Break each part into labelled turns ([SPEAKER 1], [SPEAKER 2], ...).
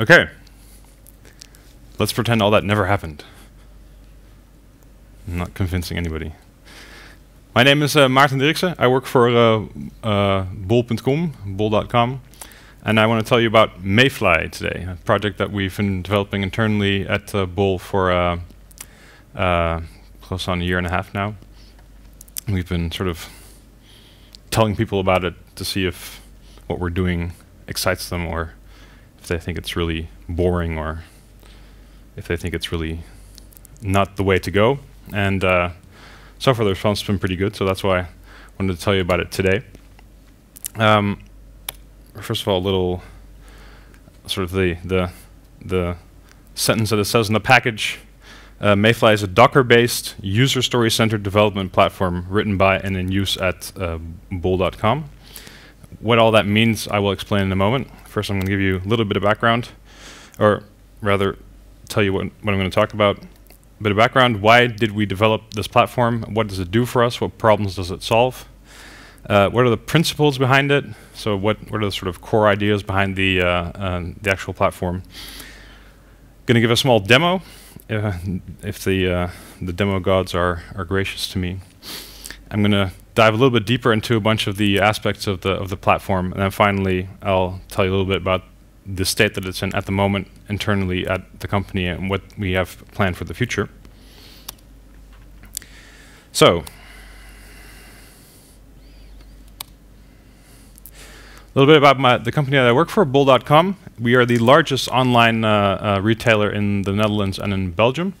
[SPEAKER 1] Okay. Let's pretend all that never happened. I'm not convincing anybody. My name is uh, Maarten Dirkse. I work for uh, uh, Bol.com, Bol.com, and I want to tell you about Mayfly today, a project that we've been developing internally at uh, for uh, uh, close on a year and a half now. We've been sort of telling people about it to see if what we're doing excites them or they think it's really boring or if they think it's really not the way to go. And uh, so far the response has been pretty good, so that's why I wanted to tell you about it today. Um, first of all, a little sort of the the the sentence that it says in the package. Uh, Mayfly is a Docker-based, user story-centered development platform written by and in use at uh, Bol.com. What all that means, I will explain in a moment. First, I'm going to give you a little bit of background, or rather, tell you what, what I'm going to talk about. A bit of background. Why did we develop this platform? What does it do for us? What problems does it solve? Uh, what are the principles behind it? So, what, what are the sort of core ideas behind the, uh, uh, the actual platform? Going to give a small demo uh, if the uh, the demo gods are are gracious to me. I'm going to dive a little bit deeper into a bunch of the aspects of the of the platform, and then finally I'll tell you a little bit about the state that it's in at the moment internally at the company and what we have planned for the future. So. A little bit about my, the company that I work for, Bol.com. We are the largest online uh, uh, retailer in the Netherlands and in Belgium.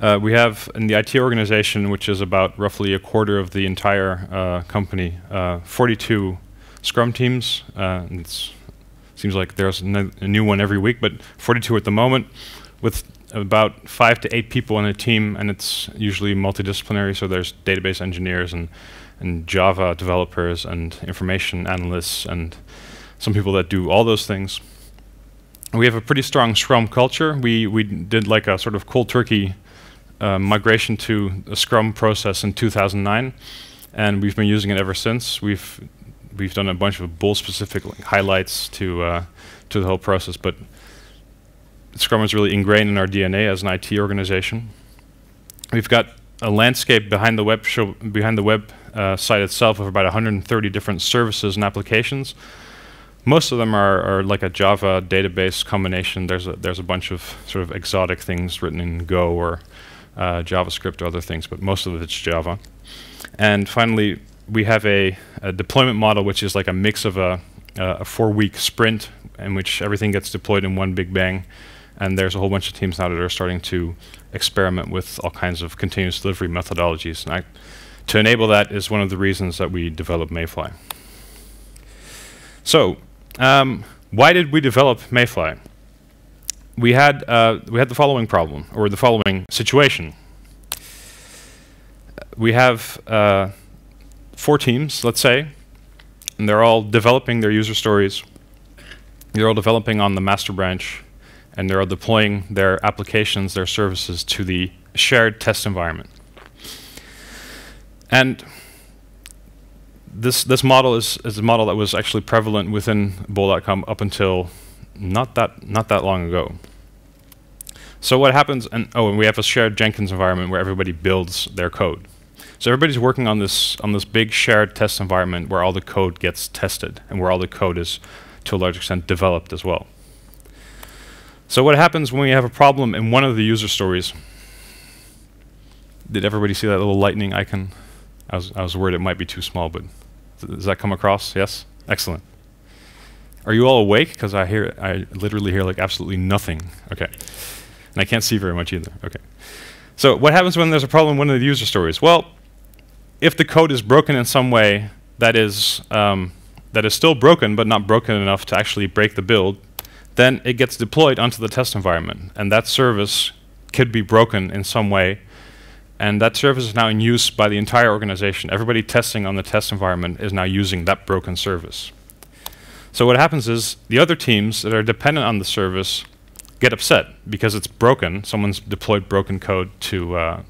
[SPEAKER 1] Uh, we have in the IT organization, which is about roughly a quarter of the entire uh, company, uh, 42 Scrum teams. Uh, it seems like there's a new one every week, but 42 at the moment, with about five to eight people in a team, and it's usually multidisciplinary. So there's database engineers and and Java developers and information analysts and some people that do all those things. We have a pretty strong Scrum culture. We we did like a sort of cold turkey uh, migration to a Scrum process in 2009, and we've been using it ever since. We've we've done a bunch of Bol specific highlights to uh, to the whole process, but Scrum is really ingrained in our DNA as an IT organization. We've got a landscape behind the web show behind the web uh, site itself of about 130 different services and applications. Most of them are, are like a Java database combination. There's a, there's a bunch of sort of exotic things written in Go or uh, JavaScript or other things, but most of it's Java. And finally, we have a, a deployment model which is like a mix of a, a four-week sprint in which everything gets deployed in one big bang. And there's a whole bunch of teams now that are starting to experiment with all kinds of continuous delivery methodologies. And I, to enable that is one of the reasons that we developed Mayfly. So, um, why did we develop Mayfly? We had uh, we had the following problem or the following situation. We have uh, four teams, let's say, and they're all developing their user stories. They're all developing on the master branch, and they're all deploying their applications, their services to the shared test environment. And this this model is, is a model that was actually prevalent within Bol.com up until not that not that long ago. So what happens? And oh, and we have a shared Jenkins environment where everybody builds their code. So everybody's working on this on this big shared test environment where all the code gets tested and where all the code is, to a large extent, developed as well. So what happens when we have a problem in one of the user stories? Did everybody see that little lightning icon? I was, I was worried it might be too small, but does that come across? Yes? Excellent. Are you all awake? Because I hear, I literally hear like absolutely nothing. Okay. And I can't see very much either. Okay. So what happens when there's a problem in one of the user stories? Well, if the code is broken in some way that is, um, that is still broken, but not broken enough to actually break the build, then it gets deployed onto the test environment. And that service could be broken in some way and that service is now in use by the entire organization. Everybody testing on the test environment is now using that broken service. So what happens is the other teams that are dependent on the service get upset because it's broken. Someone's deployed broken code to uh,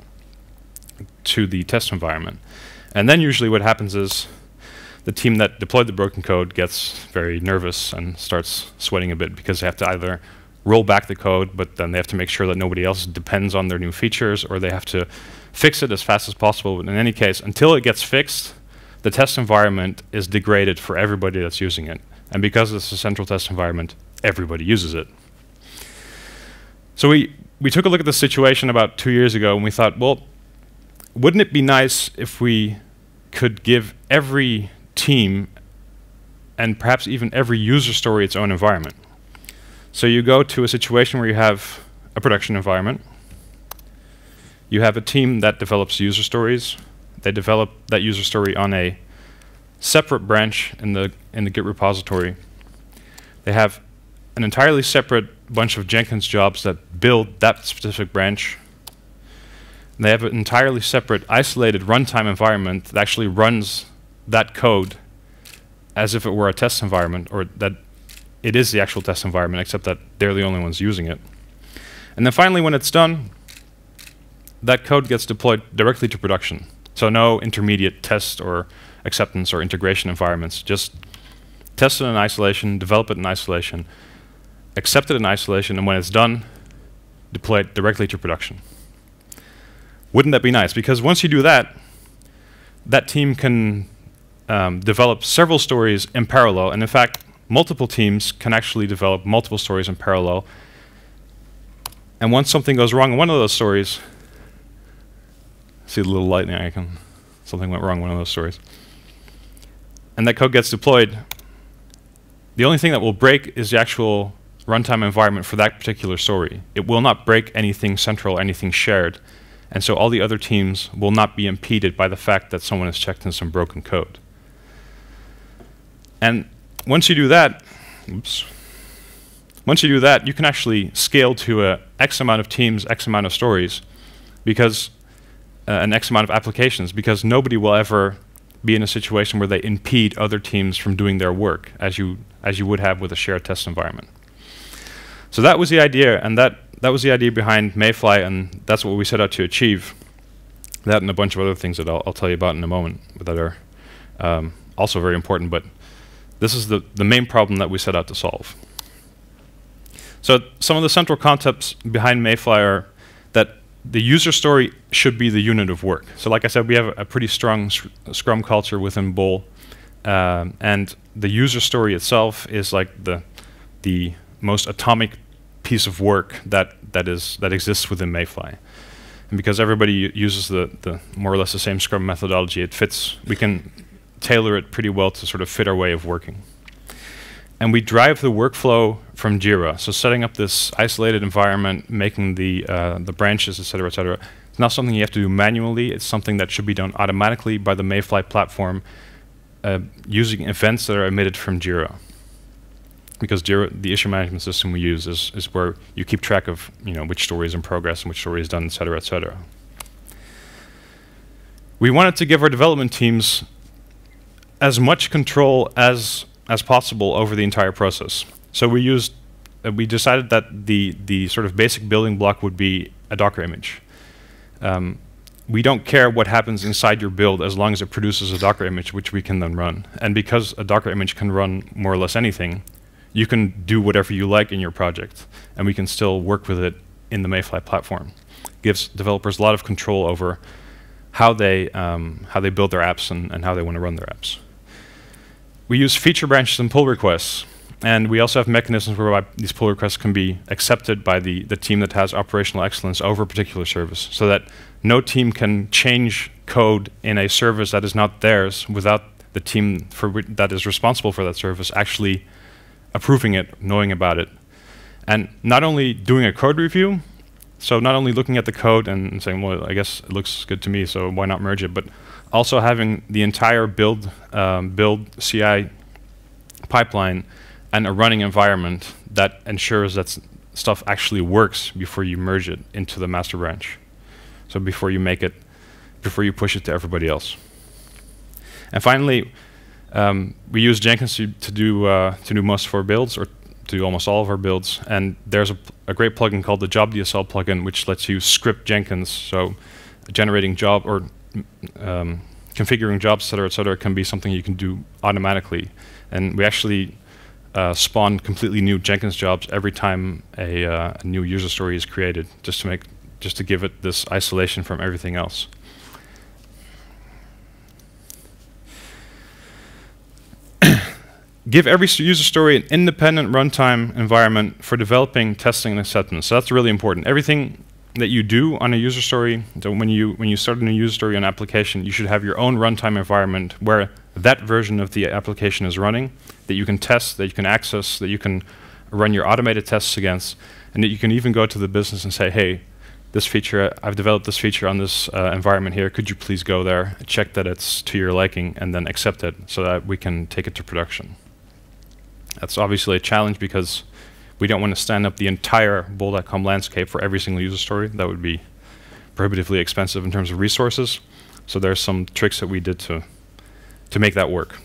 [SPEAKER 1] to the test environment. And then usually what happens is the team that deployed the broken code gets very nervous and starts sweating a bit because they have to either roll back the code, but then they have to make sure that nobody else depends on their new features, or they have to fix it as fast as possible. But in any case, until it gets fixed, the test environment is degraded for everybody that's using it. And because it's a central test environment, everybody uses it. So we, we took a look at the situation about two years ago, and we thought, well, wouldn't it be nice if we could give every team and perhaps even every user story its own environment? So you go to a situation where you have a production environment, you have a team that develops user stories, they develop that user story on a separate branch in the in the Git repository. They have an entirely separate bunch of Jenkins jobs that build that specific branch. And they have an entirely separate isolated runtime environment that actually runs that code as if it were a test environment or that it is the actual test environment except that they're the only ones using it. And then finally when it's done, that code gets deployed directly to production. So no intermediate test or acceptance or integration environments. Just test it in isolation, develop it in isolation, accept it in isolation, and when it's done, deploy it directly to production. Wouldn't that be nice? Because once you do that, that team can um, develop several stories in parallel. And in fact, multiple teams can actually develop multiple stories in parallel. And once something goes wrong in one of those stories, see the little lightning icon, something went wrong in one of those stories and that code gets deployed, the only thing that will break is the actual runtime environment for that particular story. It will not break anything central, anything shared. And so all the other teams will not be impeded by the fact that someone has checked in some broken code. And once you do that, oops, once you do that, you can actually scale to a X amount of teams, X amount of stories, because uh, an X amount of applications, because nobody will ever be in a situation where they impede other teams from doing their work, as you, as you would have with a shared test environment. So that was the idea, and that, that was the idea behind Mayfly, and that's what we set out to achieve. That and a bunch of other things that I'll, I'll tell you about in a moment that are um, also very important, but this is the, the main problem that we set out to solve. So some of the central concepts behind Mayfly are the user story should be the unit of work. So like I said, we have a, pretty strong Scrum culture within Bol, um, and the user story itself is like the the most atomic piece of work that that is that exists within Mayfly. And because everybody uses the, the more or less the same Scrum methodology, it fits. We can tailor it pretty well to sort of fit our way of working. And we drive the workflow from Jira. So setting up this isolated environment, making the, uh, the branches, et cetera, et cetera, it's not something you have to do manually. It's something that should be done automatically by the Mayfly platform uh, using events that are emitted from Jira. Because Jira, the issue management system we use is, is where you keep track of you know, which story is in progress and which story is done, et cetera, et cetera. We wanted to give our development teams as much control as as possible over the entire process. So we used, uh, we decided that the, the sort of basic building block would be a Docker image. Um, we don't care what happens inside your build as long as it produces a Docker image which we can then run. And because a Docker image can run more or less anything, you can do whatever you like in your project, and we can still work with it in the Mayfly platform. Gives developers a lot of control over how they um, how they build their apps and, and how they want to run their apps. We use feature branches and pull requests. And we also have mechanisms whereby these pull requests can be accepted by the, the team that has operational excellence over a particular service, so that no team can change code in a service that is not theirs without the team that is responsible for that service actually approving it, knowing about it. And not only doing a code review, so not only looking at the code and saying, well, I guess it looks good to me, so why not merge it, but also having the entire build, um, build CI pipeline and a running environment that ensures that stuff actually works before you merge it into the master branch. So before you make it, before you push it to everybody else. And finally, um, we use Jenkins to, to do uh, to do most of our builds, or to do almost all of our builds. And there's a, a great plugin called the Job DSL plugin, which lets you script Jenkins. So generating job or um, configuring jobs, et cetera, et cetera, can be something you can do automatically. And we actually uh, spawn completely new Jenkins jobs every time a, uh, a new user story is created, just to make just to give it this isolation from everything else. give every user story an independent runtime environment for developing, testing, and acceptance. So that's really important. Everything that you do on a user story, so when you when you start a new user story on an application, you should have your own runtime environment where that version of the application is running, that you can test, that you can access, that you can run your automated tests against, and that you can even go to the business and say, hey, this feature, I've developed this feature on this uh, environment here, could you please go there, check that it's to your liking, and then accept it so that we can take it to production. That's obviously a challenge because we don't want to stand up the entire bol.com landscape for every single user story. That would be prohibitively expensive in terms of resources. So there's some tricks that we did to, to make that work.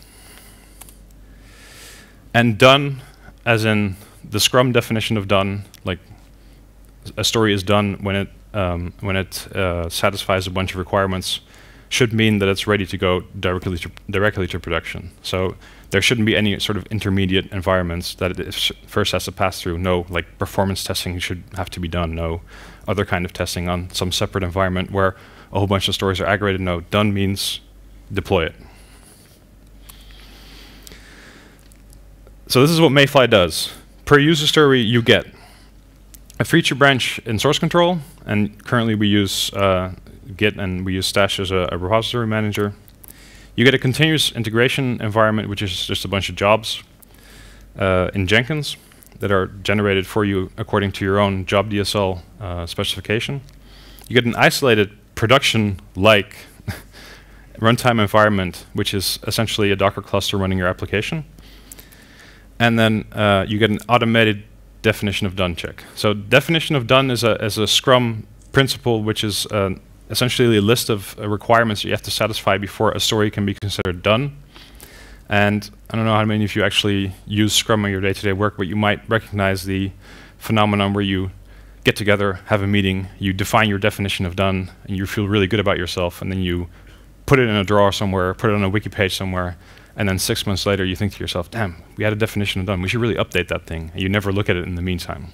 [SPEAKER 1] And done, as in the Scrum definition of done, like a story is done when it um, when it uh, satisfies a bunch of requirements, should mean that it's ready to go directly to directly to production. So there shouldn't be any sort of intermediate environments that it first has to pass through. No, like performance testing should have to be done. No other kind of testing on some separate environment where a whole bunch of stories are aggregated. No, done means deploy it. So this is what Mayfly does. Per user story, you get a feature branch in source control, and currently we use uh, Git and we use Stash as a, a repository manager. You get a continuous integration environment, which is just a bunch of jobs uh, in Jenkins that are generated for you according to your own job DSL uh, specification. You get an isolated production-like runtime environment, which is essentially a Docker cluster running your application. And then uh, you get an automated definition of done check. So definition of done is a, is a Scrum principle, which is uh, essentially a list of uh, requirements you have to satisfy before a story can be considered done. And I don't know how many of you actually use Scrum in your day-to-day -day work, but you might recognize the phenomenon where you get together, have a meeting, you define your definition of done, and you feel really good about yourself, and then you put it in a drawer somewhere, put it on a wiki page somewhere, and then six months later you think to yourself, damn, we had a definition of done, we should really update that thing. And you never look at it in the meantime.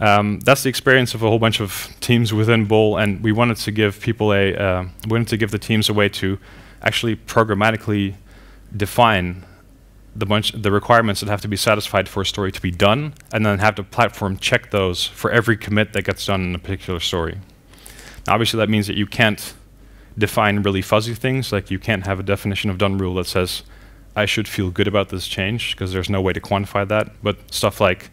[SPEAKER 1] Um, that's the experience of a whole bunch of teams within Bol, and we wanted to give people a, uh, we wanted to give the teams a way to actually programmatically define the bunch, the requirements that have to be satisfied for a story to be done, and then have the platform check those for every commit that gets done in a particular story. Now, obviously, that means that you can't define really fuzzy things, like you can't have a definition of done rule that says, I should feel good about this change, because there's no way to quantify that. But stuff like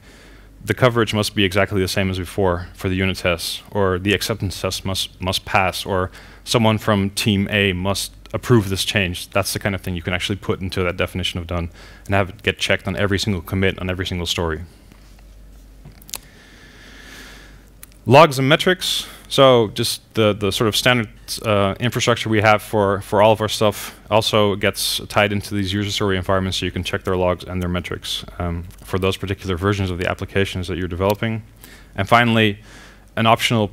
[SPEAKER 1] the coverage must be exactly the same as before for the unit tests, or the acceptance test must must pass, or someone from team A must approve this change. That's the kind of thing you can actually put into that definition of done and have it get checked on every single commit on every single story. Logs and metrics. So just the, the sort of standard uh, infrastructure we have for, for all of our stuff also gets tied into these user story environments so you can check their logs and their metrics um, for those particular versions of the applications that you're developing. And finally, an optional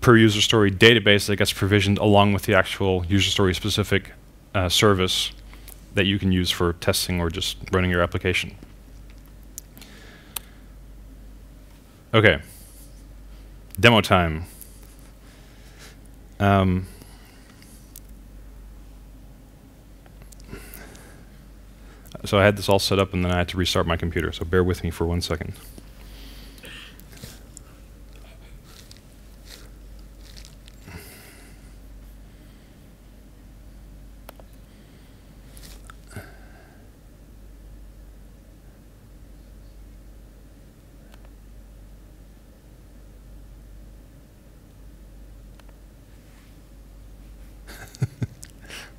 [SPEAKER 1] per user story database that gets provisioned along with the actual user story specific uh, service that you can use for testing or just running your application. Okay, demo time. Um, so I had this all set up and then I had to restart my computer, so bear with me for one second.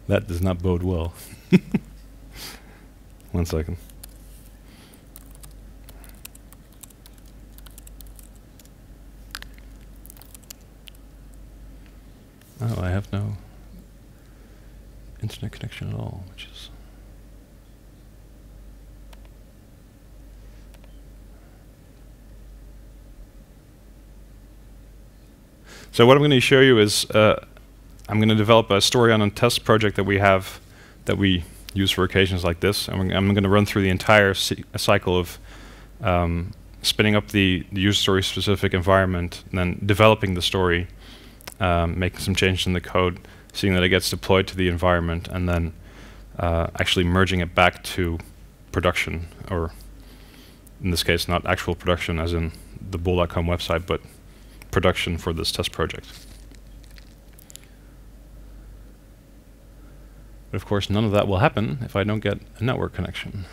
[SPEAKER 1] That does not bode well. One second. Oh, I have no internet connection at all, which is... So what I'm going to show you is uh, I'm going to develop a story on a test project that we have that we used for occasions like this. And I'm going to run through the entire cycle of um, spinning up the, the, user story specific environment, and then developing the story, um, making some changes in the code, seeing that it gets deployed to the environment, and then uh, actually merging it back to production, or in this case, not actual production as in the bol.com website, but production for this test project. But of course, none of that will happen if I don't get a network connection.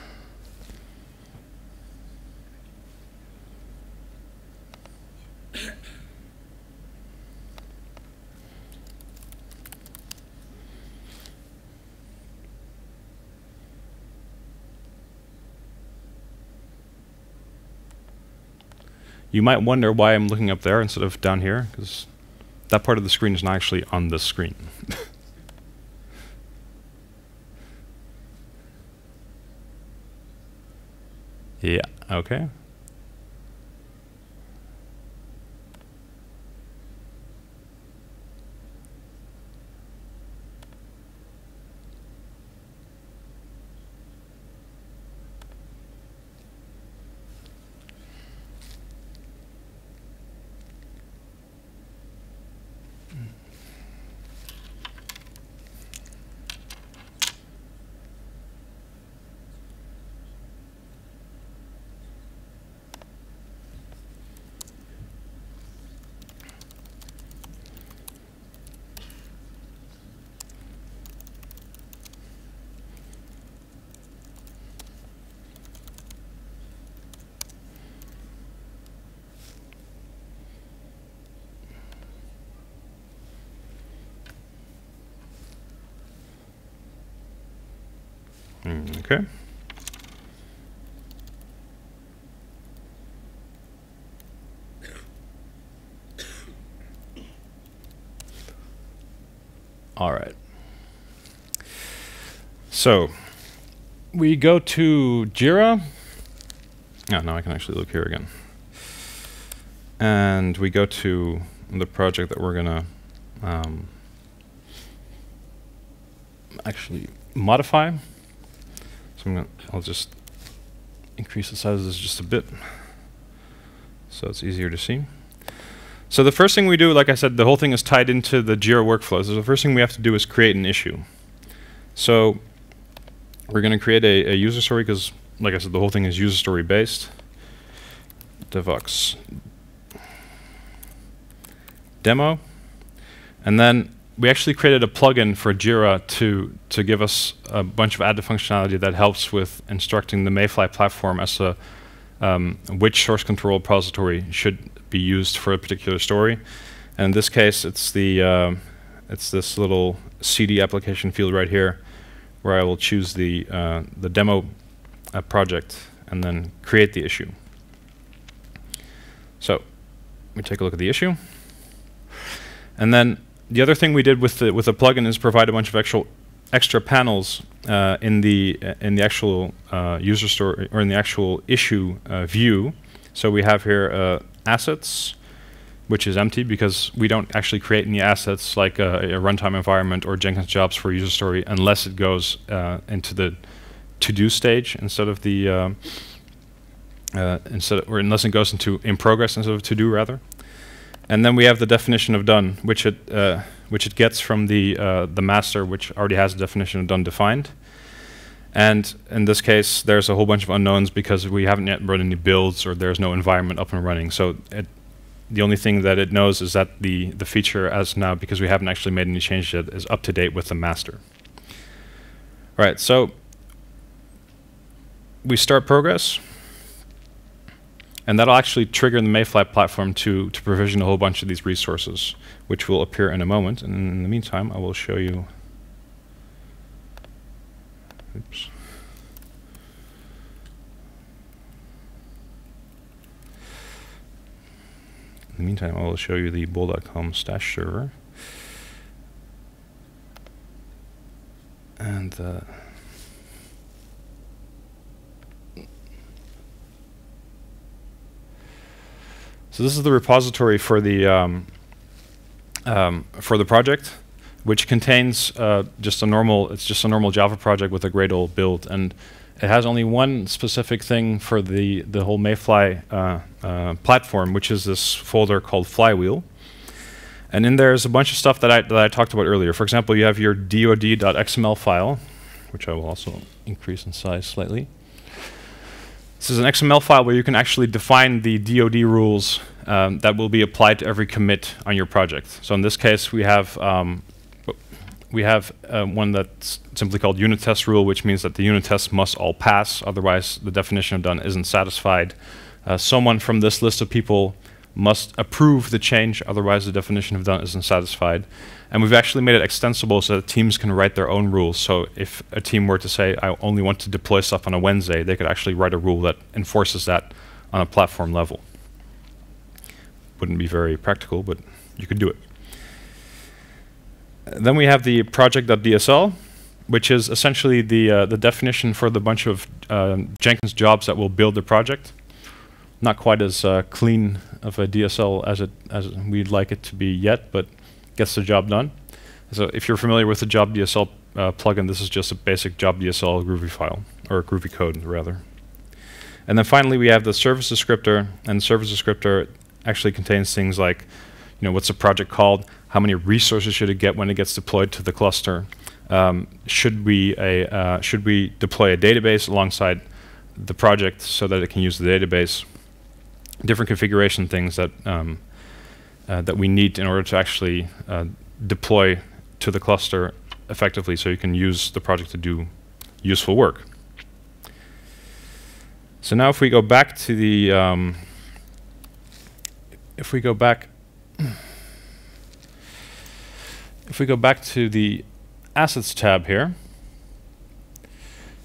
[SPEAKER 1] You might wonder why I'm looking up there instead of down here, because that part of the screen is not actually on this screen. yeah, okay. All right. So we go to Jira. Oh, now I can actually look here again. And we go to the project that we're going to um, actually modify. So I'm gonna, I'll just increase the size of this just a bit so it's easier to see. So the first thing we do, like I said, the whole thing is tied into the Jira workflows. So the first thing we have to do is create an issue. So we're going to create a, a, user story because, like I said, the whole thing is user story based. Devoxx demo. And then we actually created a plugin for Jira to to give us a bunch of added functionality that helps with instructing the Mayfly platform as a um, which source control repository should be used for a particular story. And in this case, it's the uh, it's this little CD application field right here, where I will choose the uh, the demo uh, project and then create the issue. So we take a look at the issue, and then the other thing we did with the with the plugin is provide a bunch of actual extra panels uh, in the in the actual uh, user story or in the actual issue uh, view. So we have here uh, assets, which is empty because we don't actually create any assets like a, a runtime environment or Jenkins jobs for user story unless it goes uh, into the to-do stage instead of the instead of, or unless it goes into in progress instead of to-do rather. And then we have the definition of done, which it uh, which it gets from the uh, the master, which already has a definition of done defined. And in this case, there's a whole bunch of unknowns because we haven't yet run any builds or there's no environment up and running. So it, the only thing that it knows is that the the feature as now, because we haven't actually made any changes yet, is up to date with the master. All right, so we start progress. And that'll actually trigger the Mayfly platform to, to provision a whole bunch of these resources, which will appear in a moment. And in the meantime, I will show you. Oops. In the meantime, I will show you the bol.com stash server. And uh, So this is the repository for the um, um, for the project. Which contains uh, just a normal, it's just a normal Java project with a Gradle build, and it has only one specific thing for the, the whole Mayfly uh, uh, platform, which is this folder called Flywheel. And in there is a bunch of stuff that I, that I talked about earlier. For example, you have your dod.xml file, which I will also increase in size slightly. This is an XML file where you can actually define the DoD rules um, that will be applied to every commit on your project. So in this case, we have um, we have uh, one that's simply called unit test rule, which means that the unit tests must all pass, otherwise the definition of done isn't satisfied. Uh, someone from this list of people must approve the change, otherwise the definition of done isn't satisfied. And we've actually made it extensible so that teams can write their own rules. So if a team were to say, I only want to deploy stuff on a Wednesday, they could actually write a rule that enforces that on a platform level. Wouldn't be very practical, but you could do it. Then we have the project.dsl, which is essentially the uh, the definition for the bunch of uh, Jenkins jobs that will build the project. Not quite as uh, clean of a DSL as it as we'd like it to be yet, but gets the job done. So if you're familiar with the job DSL uh, plugin, this is just a basic job DSL Groovy file or Groovy code rather. And then finally, we have the service descriptor, and the service descriptor actually contains things like, you know, what's the project called? How many resources should it get when it gets deployed to the cluster? Um, should we a uh, should we deploy a database alongside the project so that it can use the database? Different configuration things that um, uh, that we need in order to actually uh, deploy to the cluster effectively, so you can use the project to do useful work. So now, if we go back to the um, if we go back if we go back to the Assets tab here,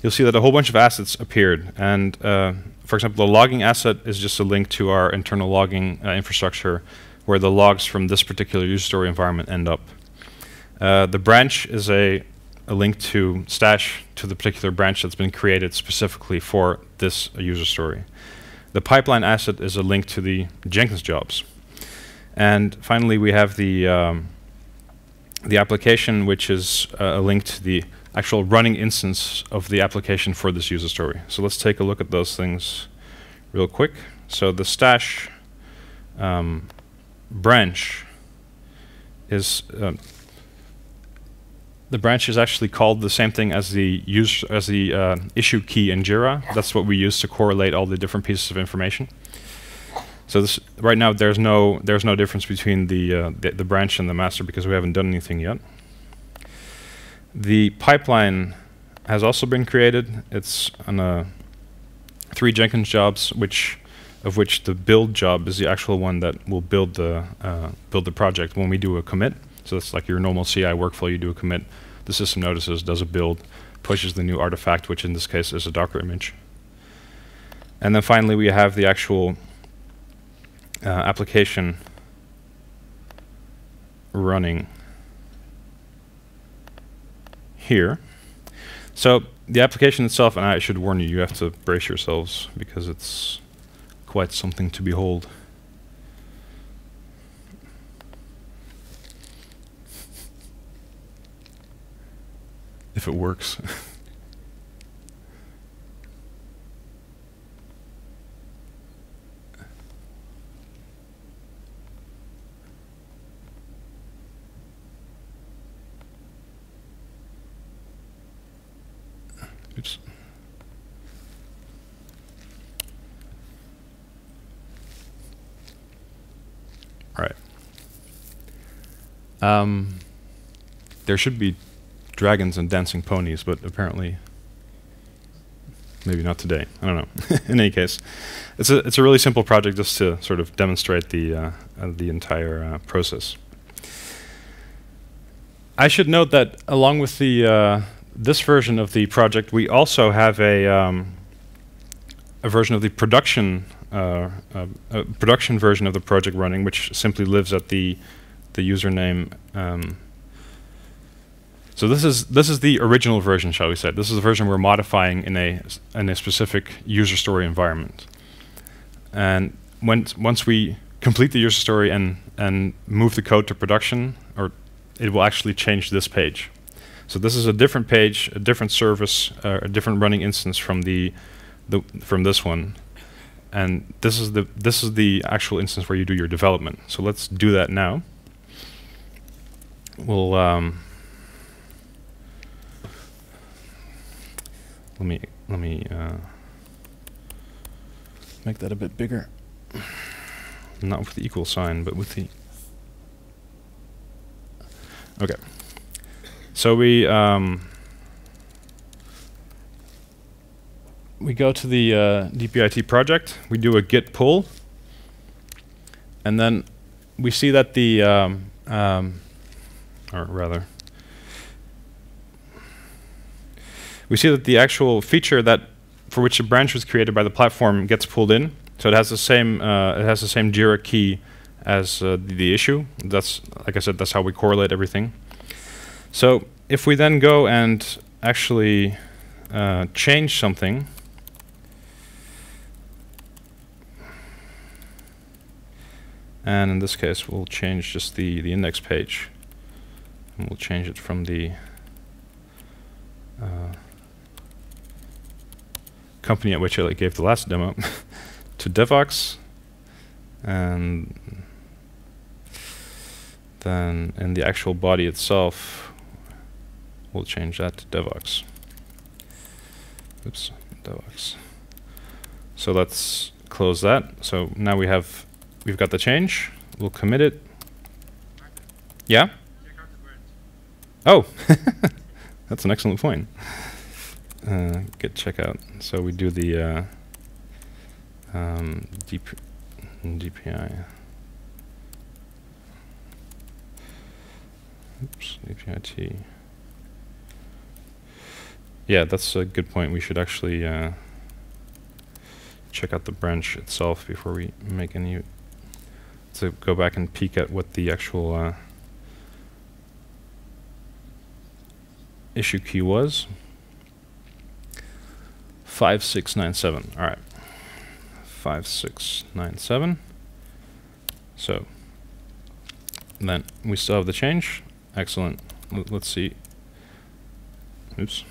[SPEAKER 1] you'll see that a whole bunch of assets appeared. And uh, for example, the logging asset is just a link to our internal logging uh, infrastructure where the logs from this particular user story environment end up. Uh, the branch is a, a link to stash to the particular branch that's been created specifically for this user story. The pipeline asset is a link to the Jenkins jobs. And finally, we have the um, the application, which is uh, a link to the actual running instance of the application for this user story. So let's take a look at those things real quick. So the stash um, branch is uh, the branch is actually called the same thing as the use as the uh, issue key in Jira. That's what we use to correlate all the different pieces of information. So this, right now there's no there's no difference between the, uh, the, the branch and the master because we haven't done anything yet. The pipeline has also been created. It's on a three Jenkins jobs, which of which the build job is the actual one that will build the uh, build the project when we do a commit. So it's like your normal CI workflow. You do a commit, the system notices, does a build, pushes the new artifact, which in this case is a Docker image. And then finally, we have the actual uh, application running here. So the application itself, and I should warn you, you have to brace yourselves because it's quite something to behold. if it works. Oops. All right. Um, there should be dragons and dancing ponies, but apparently, maybe not today. I don't know. In any case, it's a it's a really simple project just to sort of demonstrate the uh, uh, the entire uh, process. I should note that along with the uh, this version of the project, we also have a um, a version of the production uh, uh, production version of the project running, which simply lives at the the username. Um, so this is this is the original version, shall we say? This is the version we're modifying in a in a specific user story environment. And once once we complete the user story and and move the code to production or it will actually change this page. So this is a different page, a different service, uh, a different running instance from the, the from this one, and this is the this is the actual instance where you do your development. So let's do that now. We'll um, let me let me uh, make that a bit bigger. Not with the equal sign, but with the okay. So we um, we go to the uh, DPIT project. We do a git pull, and then we see that the um, um, or rather we see that the actual feature that for which the branch was created by the platform gets pulled in. So it has the same uh, it has the same Jira key as uh, the, the, issue. That's like I said, that's how we correlate everything. So if we then go and actually uh, change something, and in this case we'll change just the the index page, and we'll change it from the uh, company at which I gave the last demo to Devoxx and then in the actual body itself we'll change that to Devoxx. Oops, Devoxx. So let's close that. So now we have we've got the change. We'll commit it. Yeah? Oh, that's an excellent point uh, git checkout. So we do the uh, um, DP DPI. Oops. Yeah, that's a good point. We should actually uh, check out the branch itself before we make any. To go back and peek at what the actual uh, issue key was. 5697. All right. 5697. So then we still have the change. Excellent. L let's see. Oops.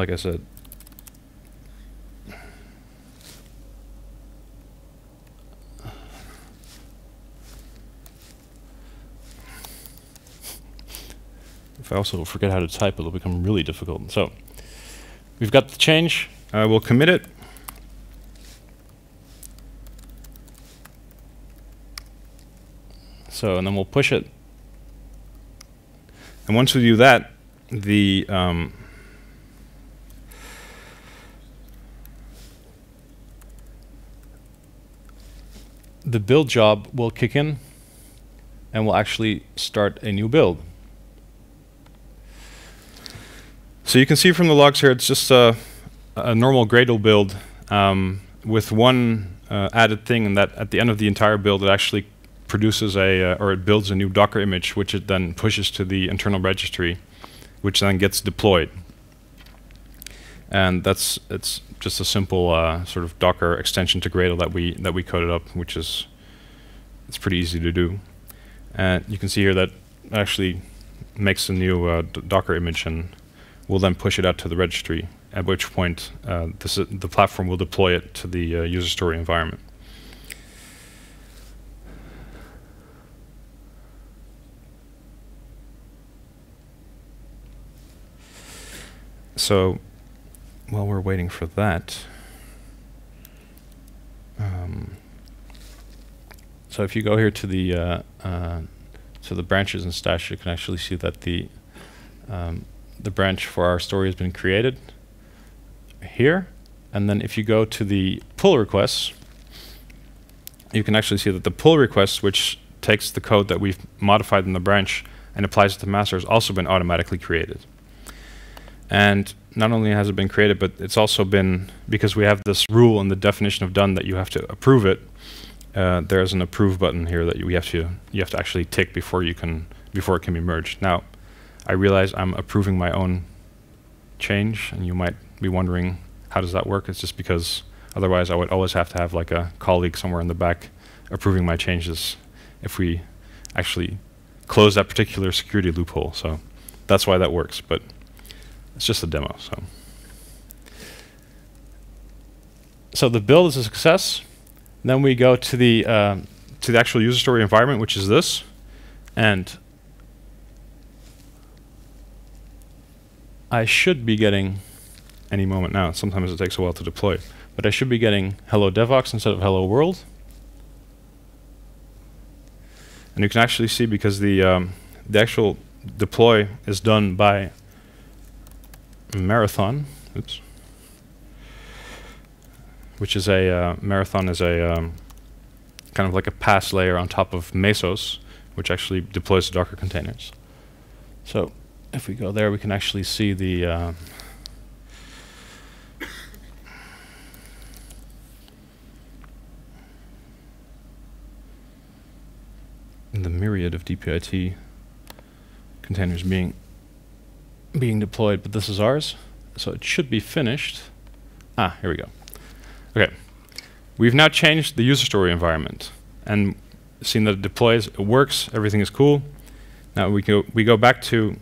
[SPEAKER 1] Like I said, If I also forget how to type, it'll become really difficult. So we've got the change. Uh, we'll commit it. So, and then we'll push it. And once we do that, the um, the build job will kick in and we'll actually start a new build. So you can see from the logs here, it's just a, a normal Gradle build um, with one uh, added thing, and that at the end of the entire build, it actually produces a, uh, or it builds a new Docker image, which it then pushes to the internal registry, which then gets deployed. And that's it's just a simple uh, sort of Docker extension to Gradle that we that we coded up, which is it's pretty easy to do. And you can see here that actually makes a new uh, Docker image and we'll then push it out to the registry, at which point uh, this, the platform will deploy it to the uh, user story environment. So while we're waiting for that, um, so if you go here to the uh, uh, to the branches and stash, you can actually see that the um, the branch for our story has been created here. And then if you go to the pull requests, you can actually see that the pull request, which takes the code that we've modified in the branch and applies it to master, has also been automatically created. And not only has it been created, but it's also been, because we have this rule in the definition of done that you have to approve it, uh, there's an approve button here that you, have to you have to actually tick before you can before it can be merged. Now, I realize I'm approving my own change, and you might be wondering how does that work. It's just because otherwise I would always have to have like a colleague somewhere in the back approving my changes if we actually close that particular security loophole. So that's why that works, but it's just a demo. So, so the build is a success. Then we go to the uh, to the actual user story environment, which is this, and I should be getting any moment now. Sometimes it takes a while to deploy, but I should be getting hello devoxx instead of hello world. And you can actually see because the um, the actual deploy is done by Marathon. Oops. Which is a uh, Marathon is a um, kind of like a PaaS layer on top of Mesos, which actually deploys the Docker containers. So if we go there, we can actually see the uh, the myriad of DPIT containers being being deployed, but this is ours, so it should be finished. Ah, here we go. Okay, we've now changed the user story environment and seen that it deploys, it works, everything is cool. Now we go we go back to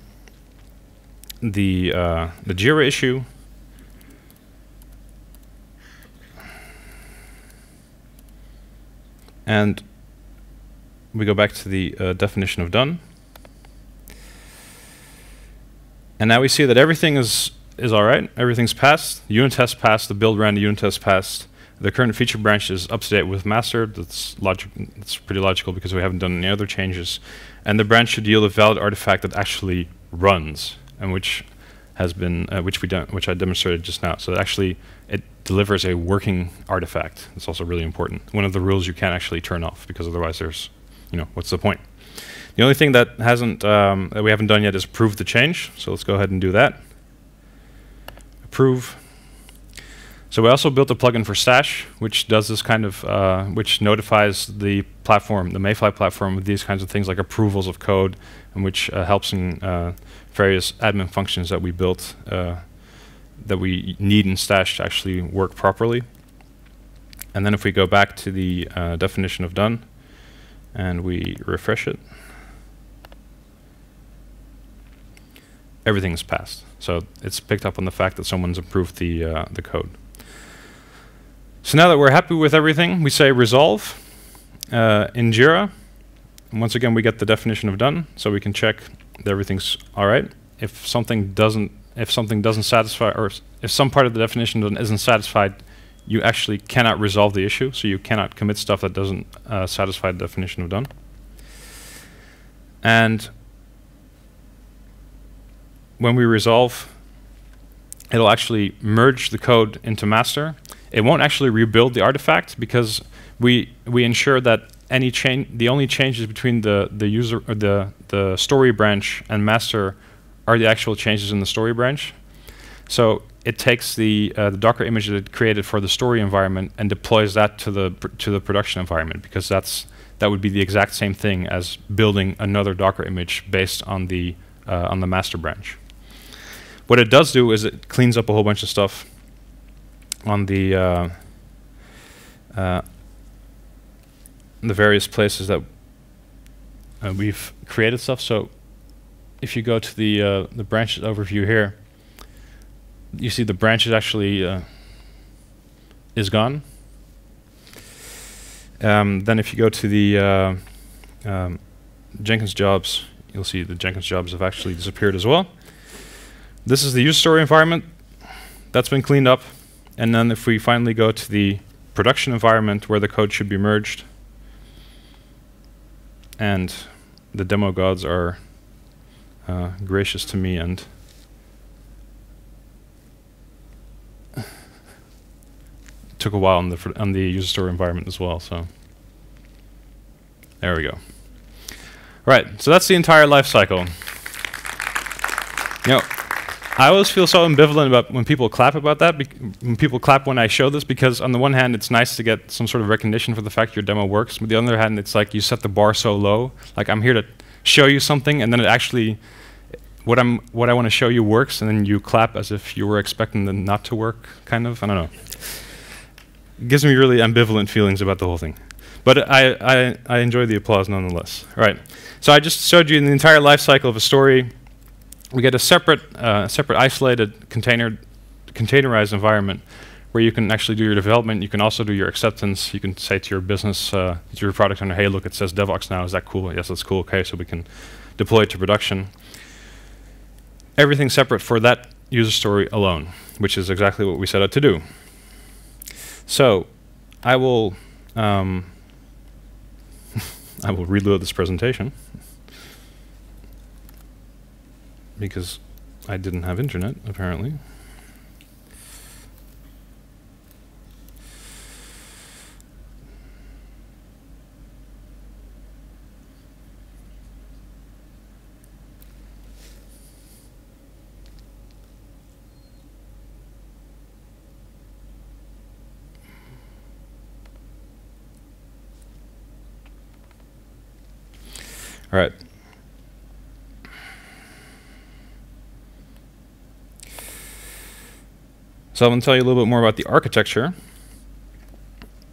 [SPEAKER 1] the uh, the Jira issue. And we go back to the uh, definition of done. And now we see that everything is is all right. Everything's passed. The unit test passed. The build ran. The unit test passed. The current feature branch is up to date with master. That's logic. That's pretty logical because we haven't done any other changes. And the branch should yield a valid artifact that actually runs and which has been uh, which we which I demonstrated just now. So actually, it delivers a working artifact. It's also really important. One of the rules you can't actually turn off because otherwise there's, you know, what's the point? The only thing that hasn't um, that we haven't done yet is approve the change. So let's go ahead and do that. Approve. So we also built a plugin for Stash, which does this kind of, uh, which notifies the platform, the Mayfly platform, with these kinds of things like approvals of code, and which uh, helps in uh, various admin functions that we built uh, that we need in Stash to actually work properly. And then if we go back to the uh, definition of done, and we refresh it, everything's passed. So it's picked up on the fact that someone's improved the, uh, the code. So now that we're happy with everything, we say resolve uh, in Jira. And once again, we get the definition of done, so we can check that everything's all right. If something doesn't, if something doesn't satisfy, or if some part of the definition isn't satisfied, you actually cannot resolve the issue. So you cannot commit stuff that doesn't uh, satisfy the definition of done. And when we resolve, it'll actually merge the code into master. It won't actually rebuild the artifact because we we ensure that any change, the only changes between the the user or the the story branch and master are the actual changes in the story branch. So it takes the uh, the Docker image that it created for the story environment and deploys that to the to the production environment because that's that would be the exact same thing as building another Docker image based on the uh, on the master branch. What it does do is it cleans up a whole bunch of stuff on the uh, uh, the various places that uh, we've created stuff. So if you go to the uh, the branches overview here, you see the branches actually uh, is gone. Um, then if you go to the uh, um, Jenkins jobs, you'll see the Jenkins jobs have actually disappeared as well. This is the user story environment. That's been cleaned up. And then if we finally go to the production environment where the code should be merged, and the demo gods are uh, gracious to me and took a while on the on the user story environment as well. So there we go. Right, so that's the entire life cycle. You know, I always feel so ambivalent about when people clap about that, when people clap when I show this, because on the one hand, it's nice to get some sort of recognition for the fact your demo works. But the other hand, it's like you set the bar so low. Like I'm here to show you something, and then it actually, what I'm what I want to show you works, and then you clap as if you were expecting them not to work, kind of. I don't know. It gives me really ambivalent feelings about the whole thing, but I I, I enjoy the applause nonetheless. All right. So I just showed you the entire life cycle of a story. We get a separate uh, separate isolated container containerized environment where you can actually do your development. You can also do your acceptance. You can say to your business, uh, to your product owner, hey, look, it says DevOps now. Is that cool? Yes, that's cool. Okay, so we can deploy it to production everything separate for that user story alone, which is exactly what we set out to do. So I will um, I will reload this presentation because I didn't have internet apparently. All right. So I'm going to tell you a little bit more about the architecture.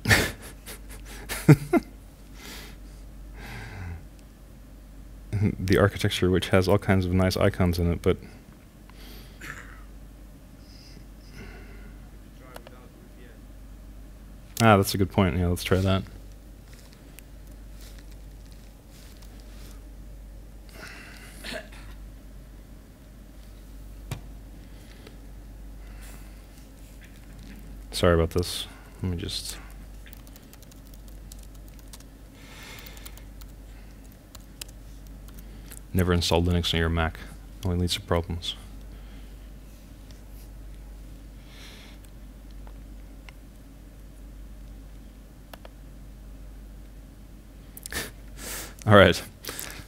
[SPEAKER 1] the architecture which has all kinds of nice icons in it, but Ah, that's a good point. Yeah, let's try that. Sorry about this. Let me just... Never install Linux on your Mac. Only leads to problems. All right.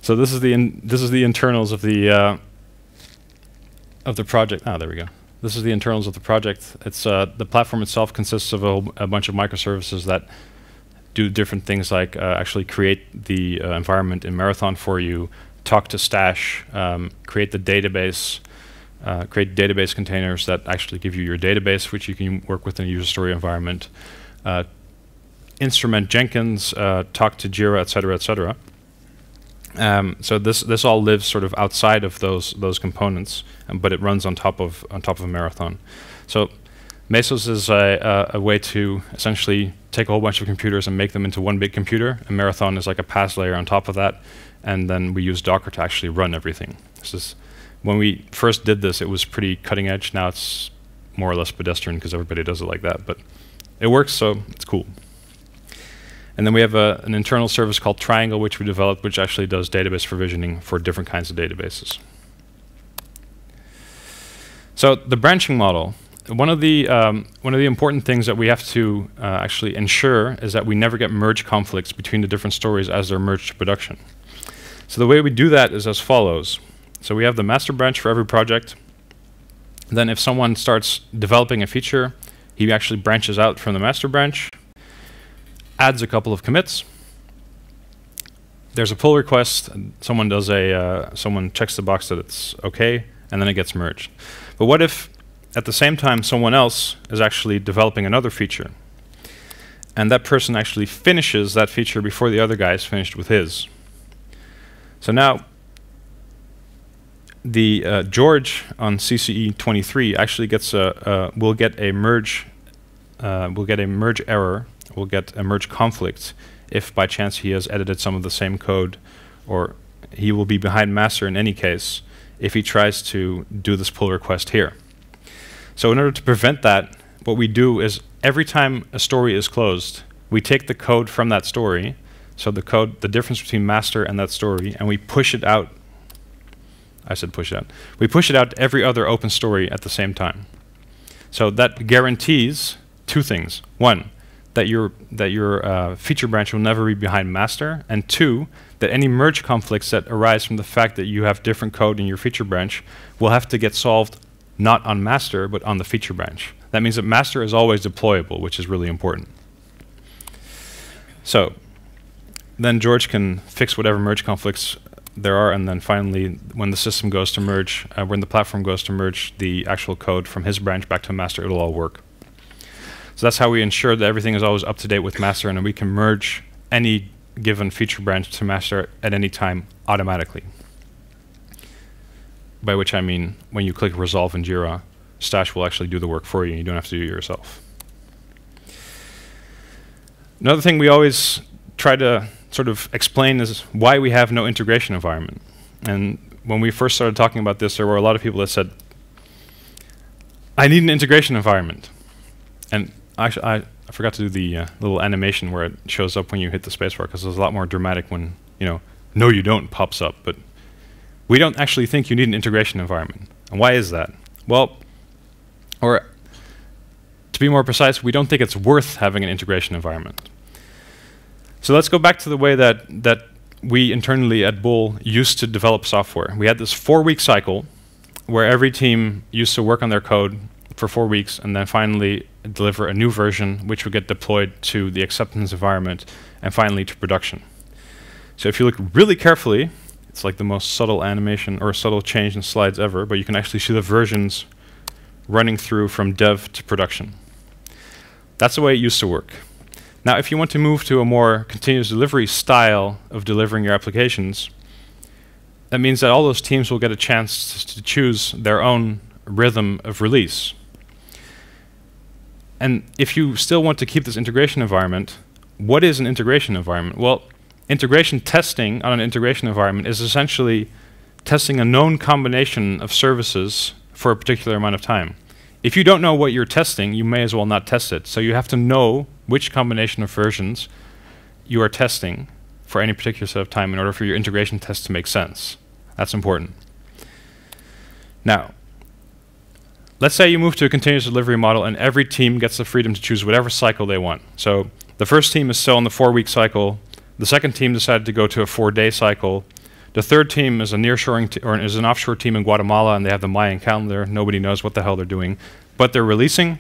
[SPEAKER 1] So this is the this is the internals of the uh, of the project. Ah, there we go. This is the internals of the project. It's uh, the platform itself consists of a, a, bunch of microservices that do different things like uh, actually create the uh, environment in Marathon for you, talk to Stash, um, create the database, uh, create database containers that actually give you your database, which you can work with in a user story environment, uh, instrument Jenkins, uh, talk to Jira, etc., etc. Um, so this this all lives sort of outside of those those components, um, but it runs on top of on top of a Marathon. So Mesos is a, a, a, way to essentially take a whole bunch of computers and make them into one big computer. A Marathon is like a PaaS layer on top of that, and then we use Docker to actually run everything. This is when we first did this, it was pretty cutting edge. Now it's more or less pedestrian because everybody does it like that, but it works, so it's cool. And then we have a, an internal service called Triangle, which we developed, which actually does database provisioning for different kinds of databases. So the branching model, one of the um, one of the important things that we have to uh, actually ensure is that we never get merge conflicts between the different stories as they're merged to production. So the way we do that is as follows. So we have the master branch for every project. Then if someone starts developing a feature, he actually branches out from the master branch adds a couple of commits. There's a pull request. Someone does a uh, someone checks the box that it's okay, and then it gets merged. But what if at the same time someone else is actually developing another feature, and that person actually finishes that feature before the other guy is finished with his? So now the uh, George on CCE 23 actually gets a uh, will get a merge uh, will get a merge error will get a merge conflict if by chance he has edited some of the same code or he will be behind master in any case if he tries to do this pull request here. So in order to prevent that, what we do is every time a story is closed, we take the code from that story, so the code, the difference between master and that story, and we push it out. I said push it out. We push it out to every other open story at the same time. So that guarantees two things. One, that your that your uh, feature branch will never be behind master, and two, that any merge conflicts that arise from the fact that you have different code in your feature branch will have to get solved not on master, but on the feature branch. That means that master is always deployable, which is really important. So then George can fix whatever merge conflicts there are, and then finally, when the system goes to merge, uh, when the platform goes to merge the actual code from his branch back to master, it'll all work. So that's how we ensure that everything is always up to date with master, and we can merge any given feature branch to master at any time automatically. By which I mean, when you click resolve in Jira, Stash will actually do the work for you, and you don't have to do it yourself. Another thing we always try to sort of explain is why we have no integration environment. And when we first started talking about this, there were a lot of people that said, I need an integration environment. And actually, I, I forgot to do the uh, little animation where it shows up when you hit the spacebar, because it's a lot more dramatic when, you know, no you don't pops up. But we don't actually think you need an integration environment. And why is that? Well, or to be more precise, we don't think it's worth having an integration environment. So let's go back to the way that, that we internally at bol used to develop software. We had this four-week cycle where every team used to work on their code for four weeks and then finally deliver a new version which would get deployed to the acceptance environment and finally to production. So if you look really carefully, it's like the most subtle animation or subtle change in slides ever, but you can actually see the versions running through from dev to production. That's the way it used to work. Now, if you want to move to a more continuous delivery style of delivering your applications, that means that all those teams will get a chance to choose their own rhythm of release. And if you still want to keep this integration environment, what is an integration environment? Well, integration testing on an integration environment is essentially testing a known combination of services for a particular amount of time. If you don't know what you're testing, you may as well not test it. So you have to know which combination of versions you are testing for any particular set of time in order for your integration test to make sense. That's important. Now, let's say you move to a continuous delivery model and every team gets the freedom to choose whatever cycle they want. So the first team is still on the four-week cycle. The second team decided to go to a four-day cycle. The third team is a nearshoring or is an offshore team in Guatemala, and they have the Mayan calendar. Nobody knows what the hell they're doing, but they're releasing.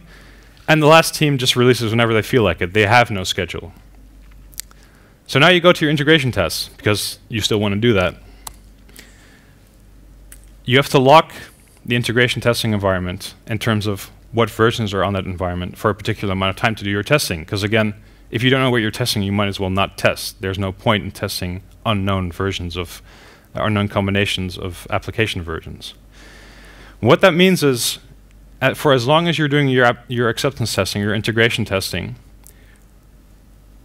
[SPEAKER 1] And the last team just releases whenever they feel like it. They have no schedule. So now you go to your integration tests because you still want to do that. You have to lock the integration testing environment in terms of what versions are on that environment for a particular amount of time to do your testing. Because again, if you don't know what you're testing, you might as well not test. There's no point in testing unknown versions of, unknown combinations of application versions. What that means is for as long as you're doing your, your acceptance testing, your integration testing,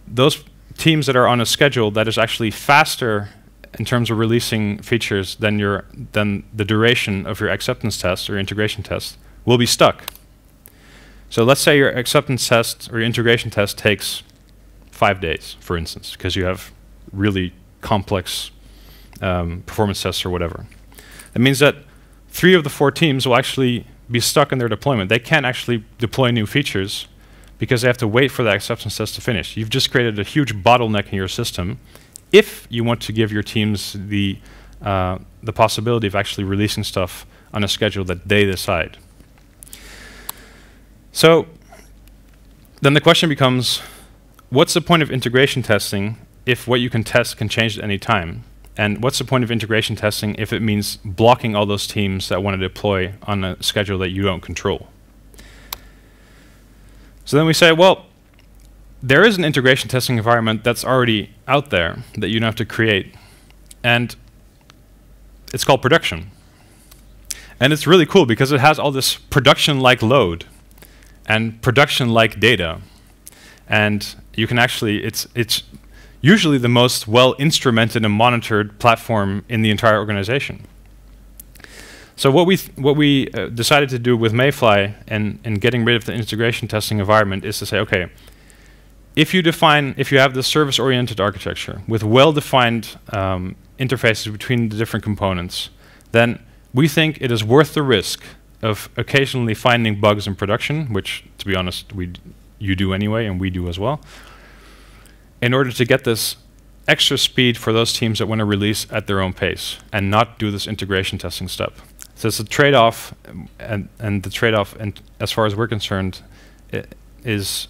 [SPEAKER 1] those teams that are on a schedule that is actually faster in terms of releasing features then, your than the duration of your acceptance test or integration test will be stuck. So let's say your acceptance test or your integration test takes five days, for instance, because you have really complex um, performance tests or whatever. That means that three of the four teams will actually be stuck in their deployment. They can't actually deploy new features because they have to wait for that acceptance test to finish. You've just created a huge bottleneck in your system if you want to give your teams the, uh, the possibility of actually releasing stuff on a schedule that they decide. So then the question becomes, what's the point of integration testing if what you can test can change at any time? And what's the point of integration testing if it means blocking all those teams that want to deploy on a schedule that you don't control? So then we say, well, there is an integration testing environment that's already out there that you don't have to create. And it's called production. And it's really cool because it has all this production-like load and production-like data. And you can actually, it's, it's usually the most well instrumented and monitored platform in the entire organization. So what we what we uh, decided to do with Mayfly and and getting rid of the integration testing environment is to say, okay, if you define if you have the service oriented architecture with well defined um, interfaces between the different components, then we think it is worth the risk of occasionally finding bugs in production, which to be honest we you do anyway and we do as well in order to get this extra speed for those teams that want to release at their own pace and not do this integration testing step. So it's a trade-off, and, and the trade-off, and as far as we're concerned, is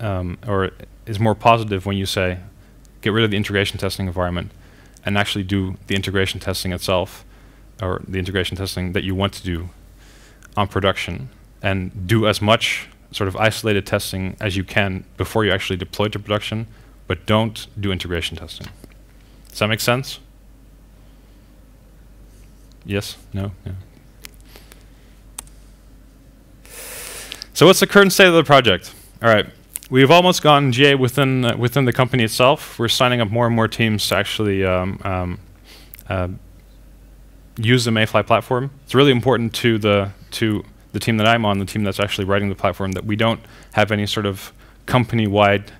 [SPEAKER 1] um, or is more positive when you say get rid of the integration testing environment and actually do the integration testing itself, or the integration testing that you want to do on production, and do as much sort of isolated testing as you can before you actually deploy to production, but don't do integration testing. Does that make sense? Yes? No? Yeah. So what's the current state of the project? All right. We've almost gone GA within uh, within the company itself. We're signing up more and more teams to actually um, um, uh, use the Mayfly platform. It's really important to the to the team that I'm on, the team that's actually writing the platform, that we don't have any sort of company-wide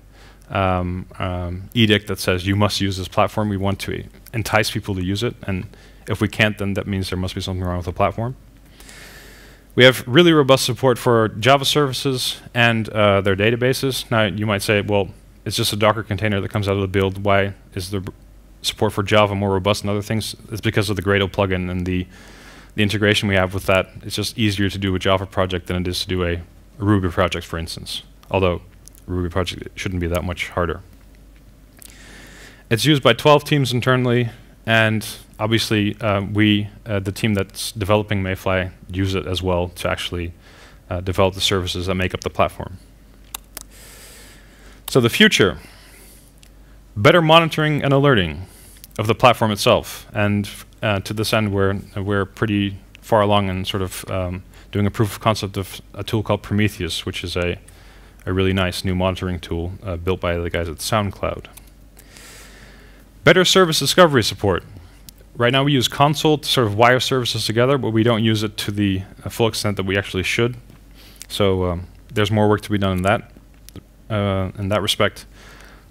[SPEAKER 1] um, um, edict that says you must use this platform. We want to entice people to use it, and if we can't, then that means there must be something wrong with the platform. We have really robust support for Java services and uh, their databases. Now, you might say, well, it's just a Docker container that comes out of the build. Why is the support for Java more robust than other things? It's because of the Gradle plugin and the, the integration we have with that. It's just easier to do a Java project than it is to do a, Ruby project, for instance. Although Ruby project shouldn't be that much harder. It's used by 12 teams internally, and obviously uh, we, uh, the team that's developing Mayfly, use it as well to actually uh, develop the services that make up the platform. So the future, better monitoring and alerting of the platform itself. And uh, to this end, we're, we're pretty far along in sort of um, doing a proof of concept of a tool called Prometheus, which is a, a really nice new monitoring tool uh, built by the guys at SoundCloud. Better service discovery support. Right now we use Consul to sort of wire services together, but we don't use it to the uh, full extent that we actually should. So um, there's more work to be done in that, uh, in that respect.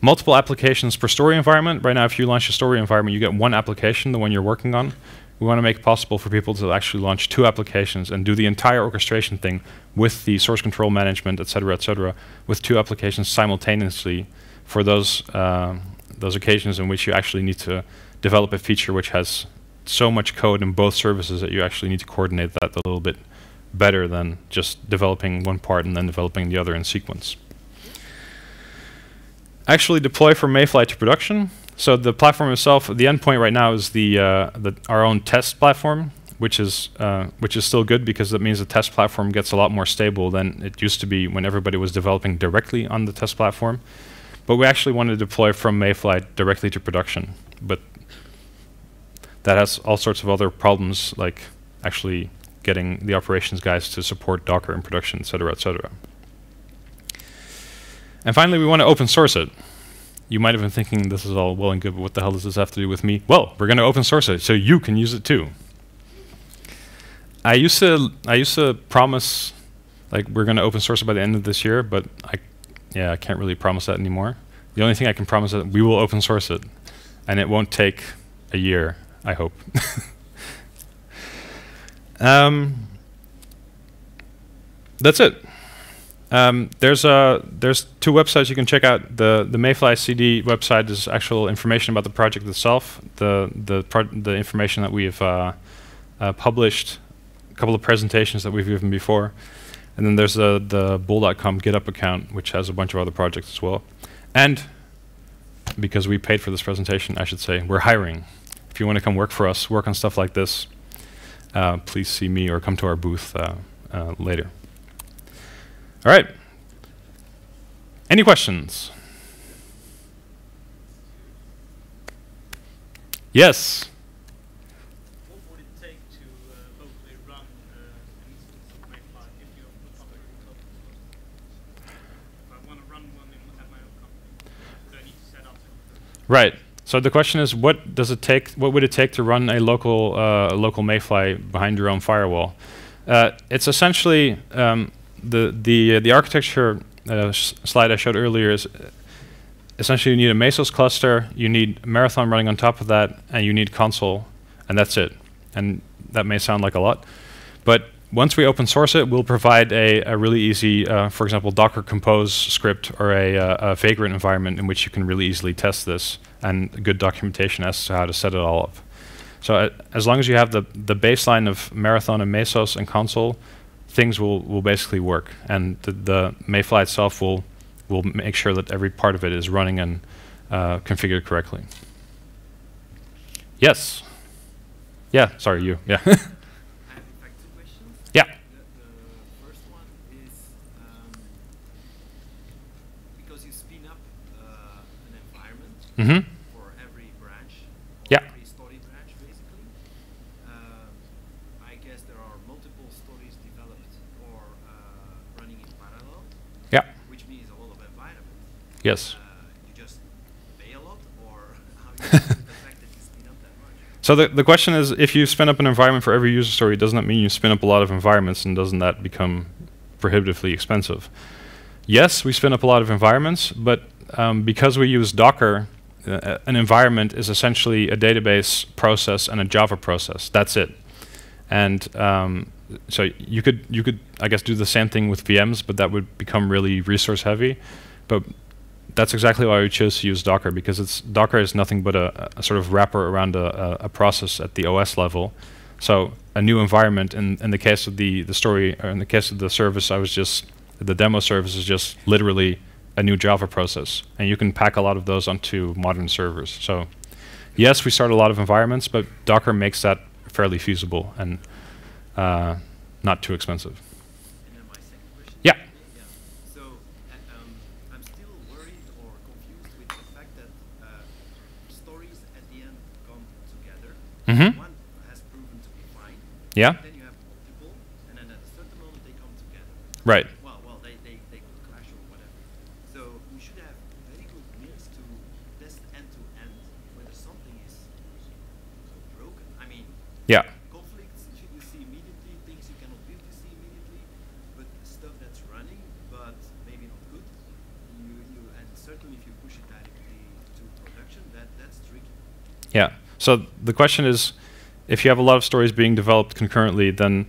[SPEAKER 1] Multiple applications per story environment. Right now, if you launch a story environment, you get one application, the one you're working on. We want to make it possible for people to actually launch two applications and do the entire orchestration thing with the source control management, et cetera, et cetera, with two applications simultaneously for those uh, those occasions in which you actually need to develop a feature which has so much code in both services that you actually need to coordinate that a little bit better than just developing one part and then developing the other in sequence. Actually deploy from Mayfly to production. So the platform itself, the endpoint right now is the, uh, the our own test platform, which is uh, which is still good because that means the test platform gets a lot more stable than it used to be when everybody was developing directly on the test platform. But we actually want to deploy from Mayfly directly to production. But that has all sorts of other problems, like actually getting the operations guys to support Docker in production, et cetera, et cetera. And finally, we want to open source it. You might have been thinking this is all well and good, but what the hell does this have to do with me? Well, we're going to open source it so you can use it too. I used to I used to promise like we're going to open source it by the end of this year, but I yeah, I can't really promise that anymore. The only thing I can promise is that we will open source it, and it won't take a year, I hope. um, that's it. Um, there's a there's two websites you can check out. The the Mayfly CD website is actual information about the project itself. The the the information that we've uh, uh, published, a couple of presentations that we've given before. And then there's the, the bol.com GitHub account, which has a bunch of other projects as well. And because we paid for this presentation, I should say, we're hiring. If you want to come work for us, work on stuff like this, uh, please see me or come to our booth uh, uh, later. All right. Any questions? Yes. Right. So the question is, what does it take? What would it take to run a local uh, local Mayfly behind your own firewall? Uh, it's essentially um, the the uh, the architecture uh, slide I showed earlier is essentially you need a Mesos cluster, you need Marathon running on top of that, and you need Consul, and that's it. And that may sound like a lot, but once we open source it, we'll provide a, a really easy, uh, for example, Docker Compose script or a, uh, a, Vagrant environment in which you can really easily test this and good documentation as to how to set it all up. So uh, as long as you have the, the baseline of Marathon and Mesos and Consul, things will, will basically work. And the, the Mayfly itself will, will make sure that every part of it is running and uh, configured correctly. Yes. Yeah, sorry, you. Yeah.
[SPEAKER 2] I have in fact two questions.
[SPEAKER 1] yeah.
[SPEAKER 2] The, the first one is um, because you spin up uh, an environment
[SPEAKER 1] Mm-hmm.
[SPEAKER 2] for every branch,
[SPEAKER 1] Yeah.
[SPEAKER 2] every story branch basically. Um, I guess there are multiple stories developed or uh, running in parallel,
[SPEAKER 1] Yeah.
[SPEAKER 2] which means a lot of environment.
[SPEAKER 1] Yes.
[SPEAKER 2] Uh, you just pay a lot, or how you the fact that you spin up that much?
[SPEAKER 1] So the, the question is, if you spin up an environment for every user story, doesn't that mean you spin up a lot of environments, and doesn't that become prohibitively expensive? Yes, we spin up a lot of environments, but um, because we use Docker, uh, an environment is essentially a database process and a Java process. That's it. And um, so you could you could I guess do the same thing with VMs, but that would become really resource heavy. But that's exactly why we chose to use Docker because it's Docker is nothing but a, a sort of wrapper around a, a, process at the OS level. So a new environment in, in the case of the, the story or in the case of the service I was just the demo service is just literally a new Java process. And you can pack a lot of those onto modern servers. So yes, we start a lot of environments, but Docker makes that fairly feasible and uh, not too expensive.
[SPEAKER 2] And then my second question.
[SPEAKER 1] Yeah.
[SPEAKER 2] Yeah. So uh, um, I'm still worried or confused with the fact that uh, stories at the end come together.
[SPEAKER 1] Mhm.
[SPEAKER 2] One has proven to be fine.
[SPEAKER 1] Yeah?
[SPEAKER 2] Then you have multiple, and then at a certain moment they come together.
[SPEAKER 1] Right.
[SPEAKER 2] Well, well, they, they, they could clash or whatever. So we should have very good means to test end to end whether something is broken. I mean,
[SPEAKER 1] Yeah.
[SPEAKER 2] conflicts you you see immediately, things you cannot build you see immediately, but stuff that's running but maybe not good, you, you and certainly if you push it directly to production, that that's tricky.
[SPEAKER 1] Yeah. So the question is, if you have a lot of stories being developed concurrently, then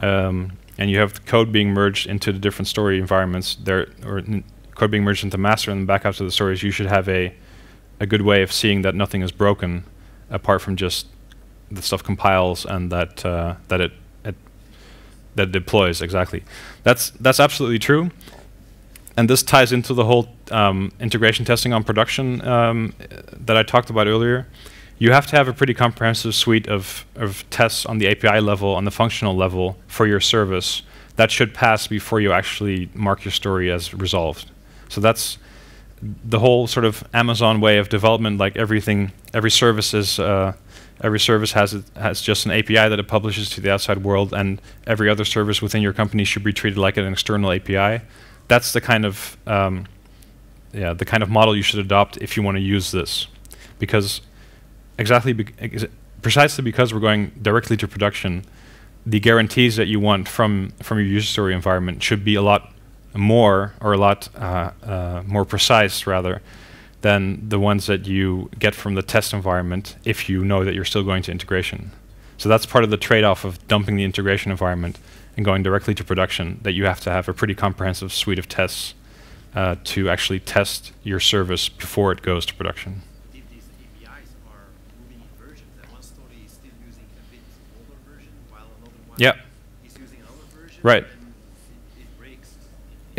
[SPEAKER 1] um, and you have the code being merged into the different story environments, there or n- code being merged into master and back out to the stories, you should have a a good way of seeing that nothing is broken, apart from just the stuff compiles and that uh, that it, it that deploys exactly. That's that's absolutely true and this ties into the whole um, integration testing on production um, that I talked about earlier. You have to have a pretty comprehensive suite of, of tests on the API level, on the functional level for your service that should pass before you actually mark your story as resolved. So that's the whole sort of Amazon way of development. Like everything, every service is uh, every service has has just an API that it publishes to the outside world, and every other service within your company should be treated like an external API that's the kind of um, yeah the kind of model you should adopt if you want to use this, because exactly ex precisely because we're going directly to production, the guarantees that you want from from your user story environment should be a lot more or a lot uh, uh, more precise rather than the ones that you get from the test environment if you know that you're still going to integration. So that's part of the trade-off of dumping the integration environment and going directly to production, that you have to have a pretty comprehensive suite of tests uh, to actually test your service before it goes to production.
[SPEAKER 2] If these APIs are moving in versions, and one story is still using a older version, while another one
[SPEAKER 1] Yeah.
[SPEAKER 2] is using another version,
[SPEAKER 1] Right.
[SPEAKER 2] then it, it breaks.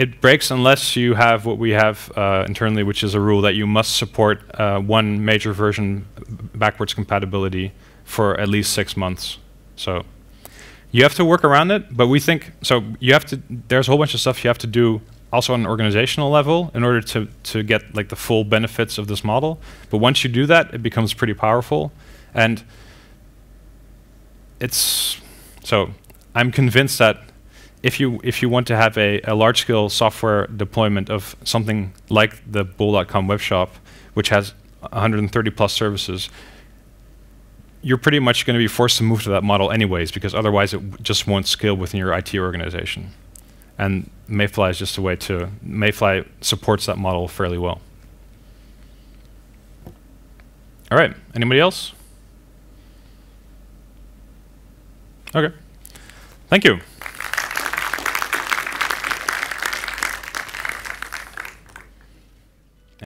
[SPEAKER 1] It breaks unless you have what we have uh, internally, which is a rule that you must support uh, one major version backwards compatibility for at least six months. So you have to work around it, but we think so. You have to. There's a whole bunch of stuff you have to do also on an organizational level in order to to get like the full benefits of this model. But once you do that, it becomes pretty powerful, and it's so. I'm convinced that if you if you want to have a, a large scale software deployment of something like the bol.com web shop, which has 130 plus services, you're pretty much going to be forced to move to that model anyways, because otherwise it just won't scale within your IT organization. And Mayfly is just a way to Mayfly supports that model fairly well. All right, anybody else? Okay, thank you.